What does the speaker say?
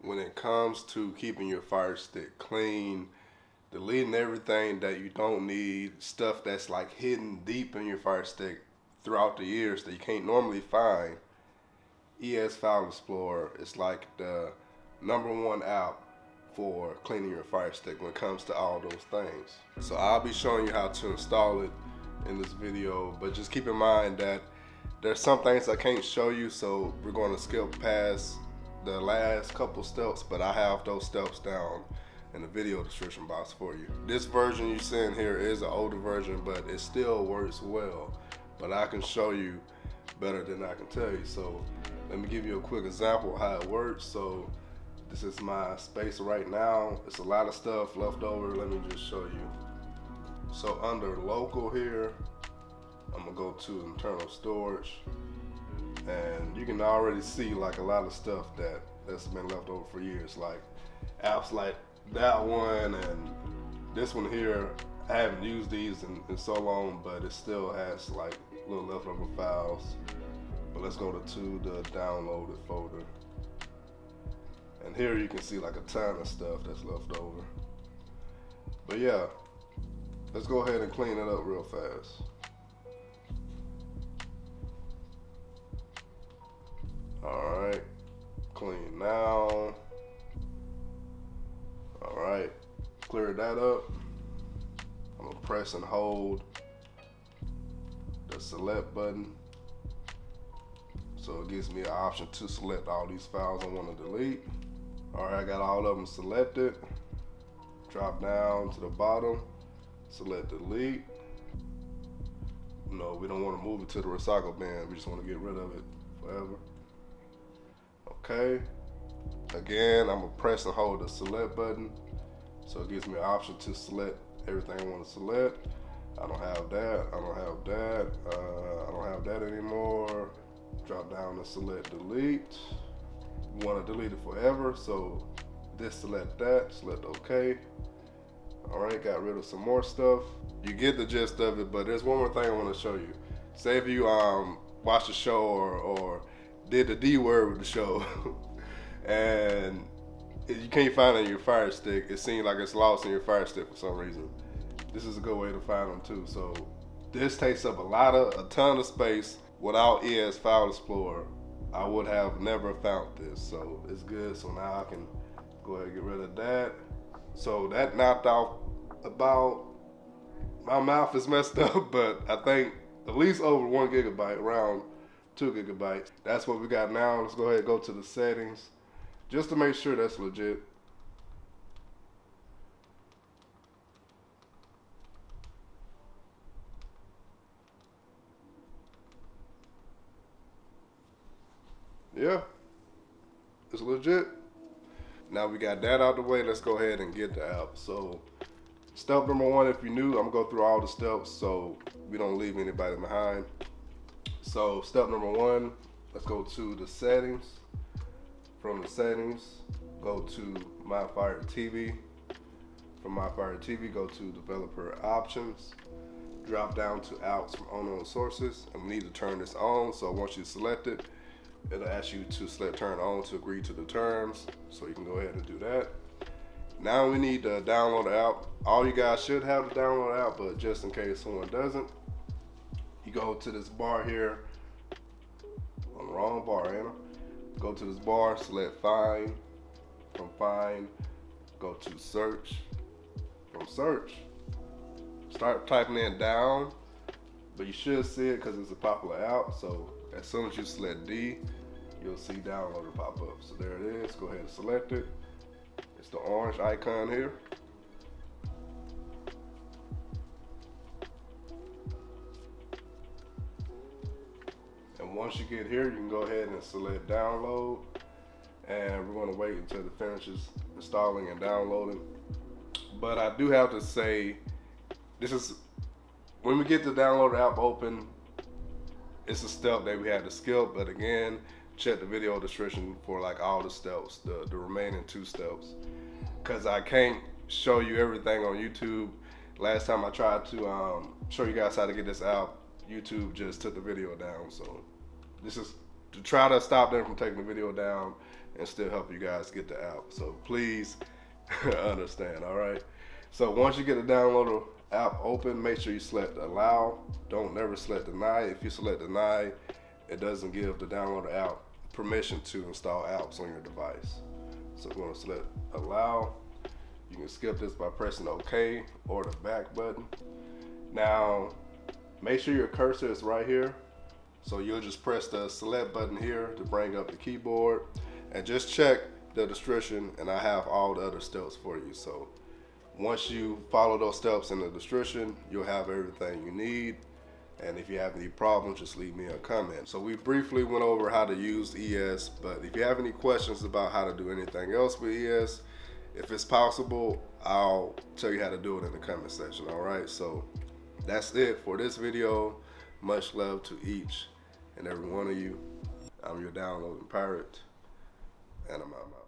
when it comes to keeping your fire stick clean, deleting everything that you don't need, stuff that's like hidden deep in your fire stick throughout the years that you can't normally find, ES File Explorer is like the number one app for cleaning your fire stick when it comes to all those things. So I'll be showing you how to install it in this video, but just keep in mind that there's some things I can't show you, so we're going to skip past the last couple steps, but I have those steps down in the video description box for you. This version you're seeing here is an older version, but it still works well. But I can show you better than I can tell you. So let me give you a quick example how it works. So this is my space right now. It's a lot of stuff left over. Let me just show you. So under local here, I'm gonna go to internal storage and you can already see like a lot of stuff that that's been left over for years. Like apps like that one and this one here I haven't used these in, in so long but it still has like little leftover files. But let's go to, to the downloaded folder. And here you can see like a ton of stuff that's left over. But yeah let's go ahead and clean it up real fast Alright, clean now. Alright, clear that up. I'm gonna press and hold the select button. So it gives me an option to select all these files I wanna delete. Alright, I got all of them selected. Drop down to the bottom, select delete. No, we don't want to move it to the recycle bin. We just want to get rid of it forever. Okay. Again, I'm gonna press and hold the select button. So it gives me an option to select everything I want to select. I don't have that, I don't have that, uh, I don't have that anymore. Drop down to select delete. We wanna delete it forever, so deselect that, select okay. All right, got rid of some more stuff. You get the gist of it, but there's one more thing I wanna show you. Say if you um, watch the show or, or did the D word with the show, and you can't find it in your fire stick. It seems like it's lost in your fire stick for some reason. This is a good way to find them too. So this takes up a lot of a ton of space. Without ES File Explorer, I would have never found this. So it's good. So now I can go ahead and get rid of that. So that knocked off about my mouth is messed up, but I think at least over one gigabyte around two gigabytes. That's what we got now. Let's go ahead and go to the settings just to make sure that's legit. Yeah, it's legit. Now we got that out the way, let's go ahead and get the app. So step number one, if you're new, I'm gonna go through all the steps so we don't leave anybody behind. So step number one, let's go to the settings. From the settings, go to My Fire TV. From My Fire TV, go to developer options. Drop down to apps from unknown sources. And we need to turn this on. So once you select it, it'll ask you to select turn on to agree to the terms. So you can go ahead and do that. Now we need to download the app. All you guys should have to download app, but just in case someone doesn't, you go to this bar here on the wrong bar, Anna. Go to this bar, select find. From find, go to search. From search, start typing in down, but you should see it because it's a popular app. So as soon as you select D, you'll see downloader pop up. So there it is. Go ahead and select it. It's the orange icon here. Once you get here, you can go ahead and select download. And we're gonna wait until it finishes installing and downloading. But I do have to say, this is, when we get the download app open, it's a step that we had to skip. But again, check the video description for like all the steps, the, the remaining two steps. Cause I can't show you everything on YouTube. Last time I tried to um, show you guys how to get this out, YouTube just took the video down. So this is to try to stop them from taking the video down and still help you guys get the app. So please understand, all right? So once you get the download app open, make sure you select allow. Don't never select deny. If you select deny, it doesn't give the downloader app permission to install apps on your device. So we're gonna select allow. You can skip this by pressing OK or the back button. Now, make sure your cursor is right here. So you'll just press the select button here to bring up the keyboard and just check the description and I have all the other steps for you. So once you follow those steps in the description, you'll have everything you need. And if you have any problems, just leave me a comment. So we briefly went over how to use ES, but if you have any questions about how to do anything else with ES, if it's possible, I'll tell you how to do it in the comment section, all right? So that's it for this video. Much love to each and every one of you. I'm your downloading pirate, and I'm out.